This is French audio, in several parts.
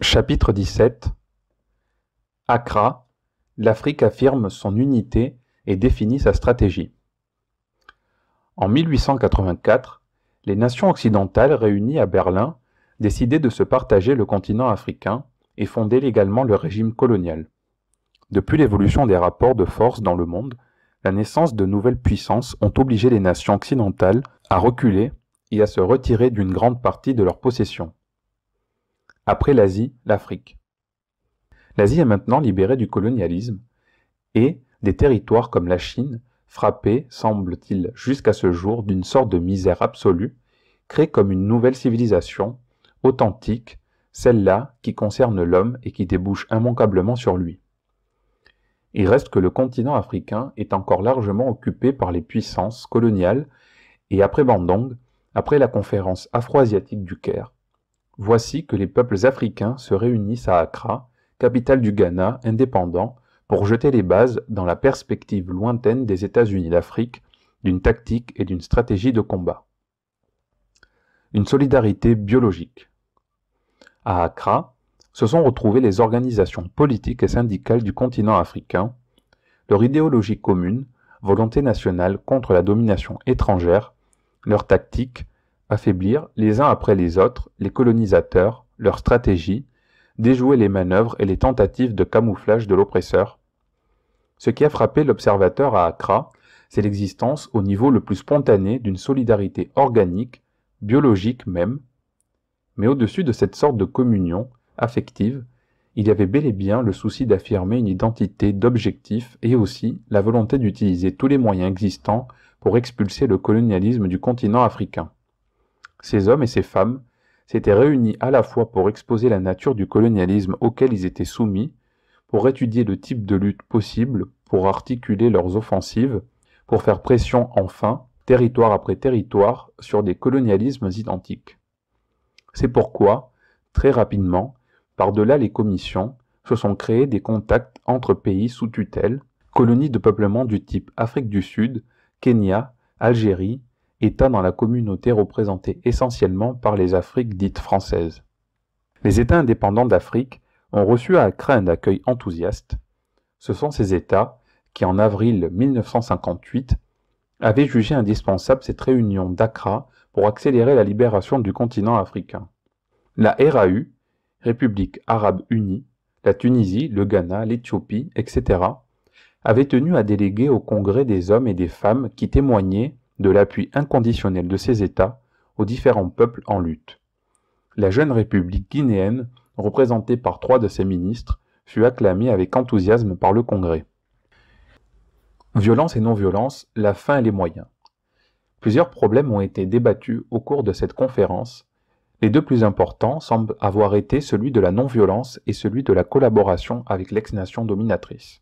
Chapitre 17 Accra, l'Afrique affirme son unité et définit sa stratégie. En 1884, les nations occidentales réunies à Berlin décidaient de se partager le continent africain et fonder légalement le régime colonial. Depuis l'évolution des rapports de force dans le monde, la naissance de nouvelles puissances ont obligé les nations occidentales à reculer et à se retirer d'une grande partie de leurs possessions. Après l'Asie, l'Afrique. L'Asie est maintenant libérée du colonialisme et des territoires comme la Chine, frappés, semble-t-il, jusqu'à ce jour d'une sorte de misère absolue, créent comme une nouvelle civilisation, authentique, celle-là qui concerne l'homme et qui débouche immanquablement sur lui. Il reste que le continent africain est encore largement occupé par les puissances coloniales et après Bandung, après la conférence afro-asiatique du Caire, voici que les peuples africains se réunissent à Accra, capitale du Ghana indépendant, pour jeter les bases, dans la perspective lointaine des États-Unis d'Afrique, d'une tactique et d'une stratégie de combat. Une solidarité biologique. À Accra, se sont retrouvées les organisations politiques et syndicales du continent africain, leur idéologie commune, volonté nationale contre la domination étrangère, leur tactique, affaiblir les uns après les autres les colonisateurs, leur stratégie, déjouer les manœuvres et les tentatives de camouflage de l'oppresseur. Ce qui a frappé l'observateur à Accra, c'est l'existence au niveau le plus spontané d'une solidarité organique, biologique même, mais au-dessus de cette sorte de communion, affective, il y avait bel et bien le souci d'affirmer une identité d'objectif et aussi la volonté d'utiliser tous les moyens existants pour expulser le colonialisme du continent africain. Ces hommes et ces femmes s'étaient réunis à la fois pour exposer la nature du colonialisme auquel ils étaient soumis, pour étudier le type de lutte possible, pour articuler leurs offensives, pour faire pression enfin, territoire après territoire, sur des colonialismes identiques. C'est pourquoi, très rapidement, par-delà les commissions, se sont créés des contacts entre pays sous tutelle, colonies de peuplement du type Afrique du Sud, Kenya, Algérie, Dans la communauté représentés essentiellement par les Afriques dites françaises. Les États indépendants d'Afrique ont reçu à Accra un accueil enthousiaste. Ce sont ces États qui, en avril 1958, avaient jugé indispensable cette réunion d'Accra pour accélérer la libération du continent africain. La RAU, République arabe unie, la Tunisie, le Ghana, l'Éthiopie, etc., avaient tenu à déléguer au Congrès des hommes et des femmes qui témoignaient de l'appui inconditionnel de ces États aux différents peuples en lutte. La jeune République guinéenne, représentée par trois de ses ministres, fut acclamée avec enthousiasme par le Congrès. Violence et non-violence, la fin et les moyens. Plusieurs problèmes ont été débattus au cours de cette conférence les deux plus importants semblent avoir été celui de la non-violence et celui de la collaboration avec l'ex-nation dominatrice.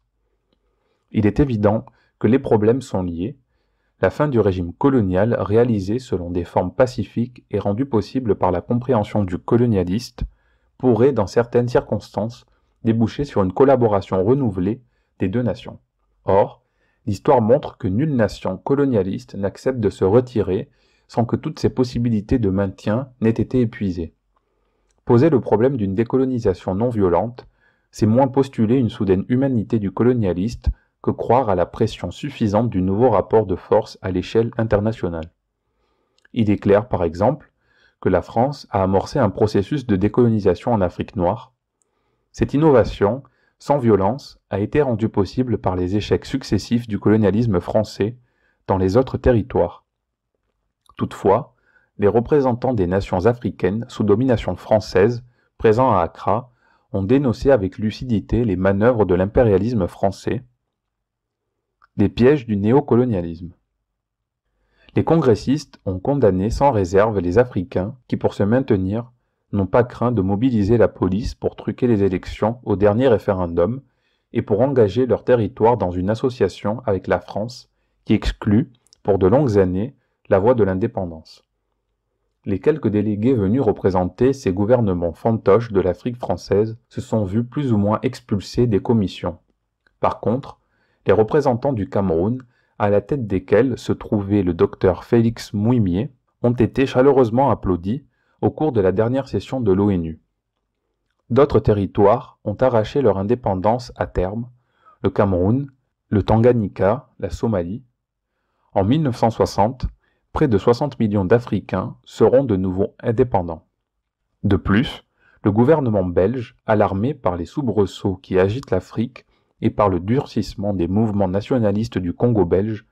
Il est évident que les problèmes sont liés. La fin du régime colonial réalisé selon des formes pacifiques et rendue possible par la compréhension du colonialiste pourrait, dans certaines circonstances, déboucher sur une collaboration renouvelée des deux nations. Or, l'histoire montre que nulle nation colonialiste n'accepte de se retirer sans que toutes ces possibilités de maintien n'aient été épuisées. Poser le problème d'une décolonisation non violente, c'est moins postuler une soudaine humanité du colonialiste que croire à la pression suffisante du nouveau rapport de force à l'échelle internationale. Il est clair, par exemple, que la France a amorcé un processus de décolonisation en Afrique noire. Cette innovation, sans violence, a été rendue possible par les échecs successifs du colonialisme français dans les autres territoires. Toutefois, les représentants des nations africaines sous domination française, présents à Accra, ont dénoncé avec lucidité les manœuvres de l'impérialisme français, les pièges du néocolonialisme. Les congressistes ont condamné sans réserve les Africains qui, pour se maintenir, n'ont pas craint de mobiliser la police pour truquer les élections au dernier référendum et pour engager leur territoire dans une association avec la France qui exclut, pour de longues années, la voie de l'indépendance. Les quelques délégués venus représenter ces gouvernements fantoches de l'Afrique française se sont vus plus ou moins expulsés des commissions. Par contre, les représentants du Cameroun, à la tête desquels se trouvait le docteur Félix Mouimier, ont été chaleureusement applaudis au cours de la dernière session de l'ONU. D'autres territoires ont arraché leur indépendance à terme, le Cameroun, le Tanganyika, la Somalie. En 1960, près de 60 millions d'Africains seront de nouveau indépendants. De plus, le gouvernement belge, alarmé par les soubresauts qui agitent l'Afrique et par le durcissement des mouvements nationalistes du Congo belge,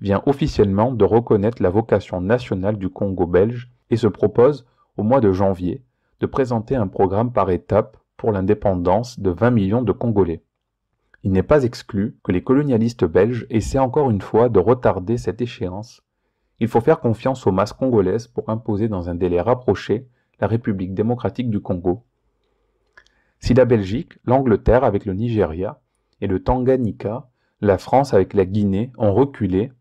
vient officiellement de reconnaître la vocation nationale du Congo belge et se propose, au mois de janvier, de présenter un programme par étapes pour l'indépendance de 20 millions de Congolais. Il n'est pas exclu que les colonialistes belges essaient encore une fois de retarder cette échéance. Il faut faire confiance aux masses congolaises pour imposer dans un délai rapproché la République démocratique du Congo. Si la Belgique, l'Angleterre avec le Nigeria et le Tanganyika, la France avec la Guinée ont reculé,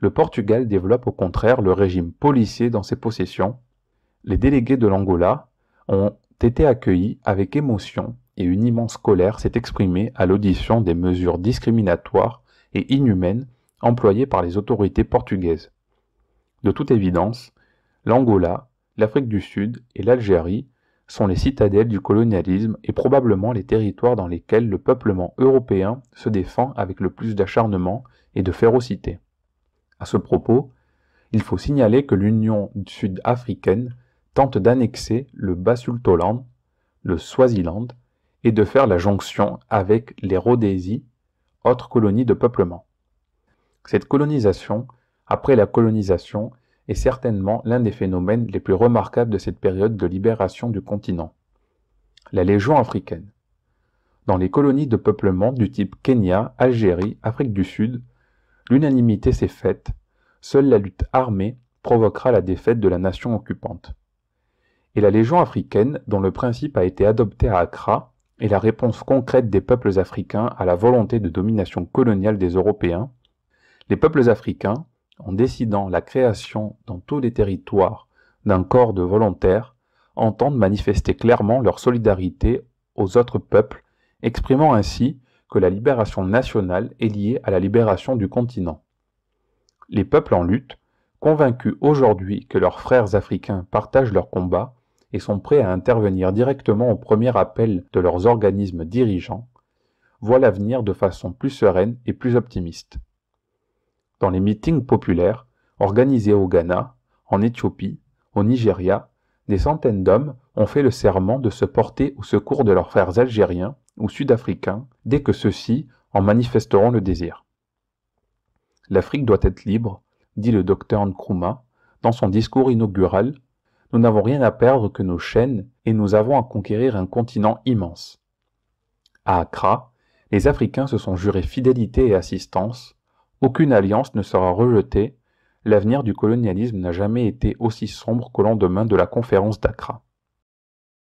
le Portugal développe au contraire le régime policier dans ses possessions. Les délégués de l'Angola ont été accueillis avec émotion et une immense colère s'est exprimée à l'audition des mesures discriminatoires et inhumaines employées par les autorités portugaises. De toute évidence, l'Angola, l'Afrique du Sud et l'Algérie sont les citadelles du colonialisme et probablement les territoires dans lesquels le peuplement européen se défend avec le plus d'acharnement et de férocité. À ce propos, il faut signaler que l'Union sud-africaine tente d'annexer le Basultoland, le Swaziland, et de faire la jonction avec les Rhodésies, autres colonies de peuplement. Cette colonisation, après la colonisation, est certainement l'un des phénomènes les plus remarquables de cette période de libération du continent. La Légion africaine. Dans les colonies de peuplement du type Kenya, Algérie, Afrique du Sud, l'unanimité s'est faite, seule la lutte armée provoquera la défaite de la nation occupante. Et la Légion africaine, dont le principe a été adopté à Accra, est la réponse concrète des peuples africains à la volonté de domination coloniale des Européens. Les peuples africains, en décidant la création dans tous les territoires d'un corps de volontaires, entendent manifester clairement leur solidarité aux autres peuples, exprimant ainsi que la libération nationale est liée à la libération du continent. Les peuples en lutte, convaincus aujourd'hui que leurs frères africains partagent leur combat et sont prêts à intervenir directement au premier appel de leurs organismes dirigeants, voient l'avenir de façon plus sereine et plus optimiste. Dans les meetings populaires, organisés au Ghana, en Éthiopie, au Nigeria, des centaines d'hommes ont fait le serment de se porter au secours de leurs frères algériens ou sud-africains dès que ceux-ci en manifesteront le désir. L'Afrique doit être libre, dit le docteur Nkrumah dans son discours inaugural. Nous n'avons rien à perdre que nos chaînes et nous avons à conquérir un continent immense. À Accra, les Africains se sont jurés fidélité et assistance aucune alliance ne sera rejetée, l'avenir du colonialisme n'a jamais été aussi sombre qu'au lendemain de la conférence d'Accra.